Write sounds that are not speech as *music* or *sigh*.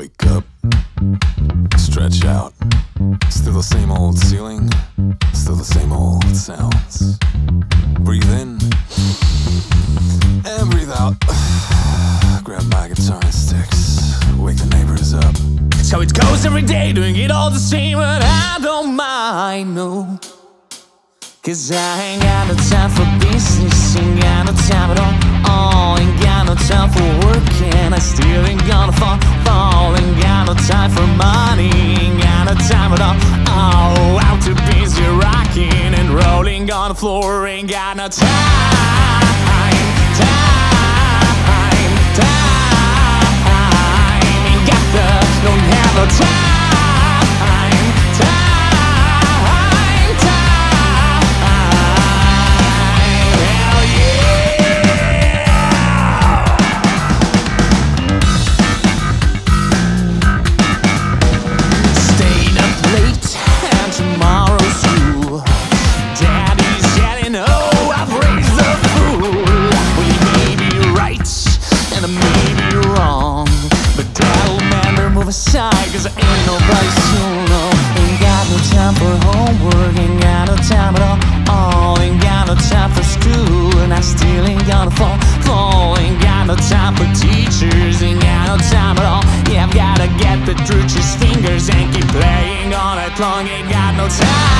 Wake up, stretch out. Still the same old ceiling, still the same old sounds. Breathe in and breathe out. *sighs* Grab my guitar and sticks, wake the neighbors up. So it goes every day, doing it all the same, but I don't mind, no. Cause I ain't got no time for business, ain't got no time at ain't got no time at all. Oh, I'm too busy rocking and rolling on the floor, ain't got no time, time, time. Aside, cause I ain't nobody's soon. No, ain't got no time for homework, ain't got no time at all. Oh, ain't got no time for school, and I still ain't gonna fall. Fall, ain't got no time for teachers, ain't got no time at all. Yeah, I've gotta get the truth's fingers and keep playing all night long. Ain't got no time,